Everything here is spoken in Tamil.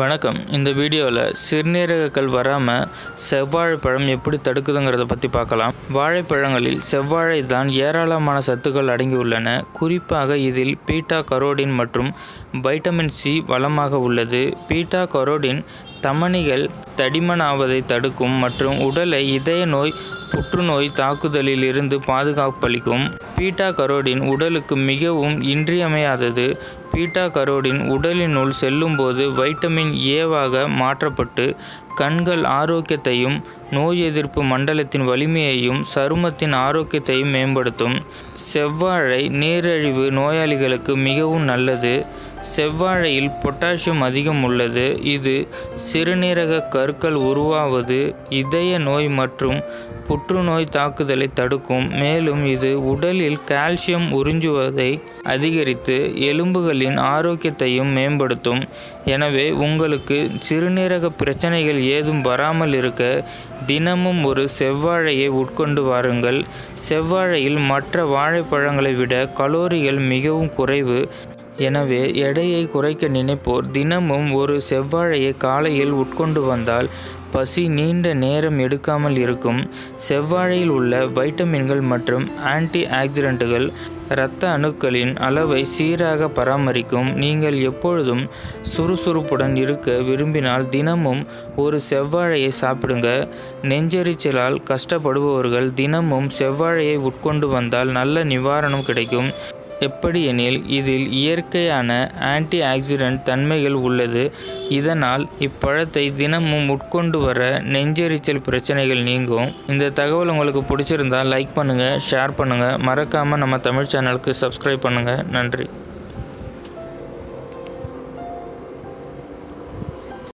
வணக்கம். இந்த வீடியோவில் சிறுநீரகக்கல் வராமல் செவ்வாழைப்பழம் எப்படி தடுக்குதுங்கிறத பற்றி பார்க்கலாம் வாழைப்பழங்களில் செவ்வாழை தான் ஏராளமான சத்துக்கள் அடங்கியுள்ளன. குறிப்பாக இதில் பீட்டா கரோடின் மற்றும் வைட்டமின் சி வளமாக உள்ளது. பீட்டா கரோடின் தமனிகள் தடிமனாவதை தடுக்கும் மற்றும் உடலை இதய நோய் புற்றுநோய் தாக்குதலில் இருந்து பாதுகாப்பளிக்கும். பீட்டா கரோடின் உடலுக்கு மிகவும் இன்றியமையாதது. பீட்டா கரோடின் உடலினுள் செல்லும்போது வைட்டமின் ஏவாக மாற்றப்பட்டு கண்கள் ஆரோக்கியத்தையும் நோய் எதிர்ப்பு மண்டலத்தின் வலிமையையும் சருமத்தின் ஆரோக்கியத்தையும் மேம்படுத்தும். செவ்வாழை நீரிழிவு நோயாளிகளுக்கு மிகவும் நல்லது. செவ்வாழையில் பொட்டாசியம் அதிகம் உள்ளது. இது சிறுநீரக கற்கள் உருவாவது இதய நோய் மற்றும் புற்றுநோய் தாக்குதலை தடுக்கும். மேலும் இது உடலில் கால்சியம் உறிஞ்சுவதை அதிகரித்து எலும்புகளின் ஆரோக்கியத்தையும் மேம்படுத்தும். எனவே உங்களுக்கு சிறுநீரக பிரச்சனைகள் ஏதும் வராமல் இருக்க தினமும் ஒரு செவ்வாழையை உட்கொண்டு வாருங்கள். செவ்வாழையில் மற்ற வாழைப்பழங்களை விட கலோரிகள் மிகவும் குறைவு. எனவே எடையை குறைக்க நினைப்போர் தினமும் ஒரு செவ்வாழையை காலையில் உட்கொண்டு வந்தால் பசி நீண்ட நேரம் எடுக்காமல் இருக்கும். செவ்வாழையில் உள்ள வைட்டமின்கள் மற்றும் ஆன்டி ஆக்சிடென்ட்டுகள் இரத்த அணுக்களின் அளவை சீராக பராமரிக்கும். நீங்கள் எப்பொழுதும் சுறுசுறுப்புடன் இருக்க விரும்பினால் தினமும் ஒரு செவ்வாழையை சாப்பிடுங்க. நெஞ்செரிச்சலால் கஷ்டப்படுபவர்கள் தினமும் செவ்வாழையை உட்கொண்டு வந்தால் நல்ல நிவாரணம் கிடைக்கும். எப்படியெனில் இதில் இயற்கையான ஆன்டி ஆக்சிடென்ட் தன்மைகள் உள்ளது. இதனால் இப்பழத்தை தினமும் உட்கொண்டு வர நெஞ்செரிச்சல் பிரச்சனைகள் நீங்கும். இந்த தகவல் உங்களுக்கு பிடிச்சிருந்தா லைக் பண்ணுங்கள் ஷேர் பண்ணுங்கள் மறக்காமல் நம்ம தமிழ் சேனலுக்கு சப்ஸ்கிரைப் பண்ணுங்கள் நன்றி.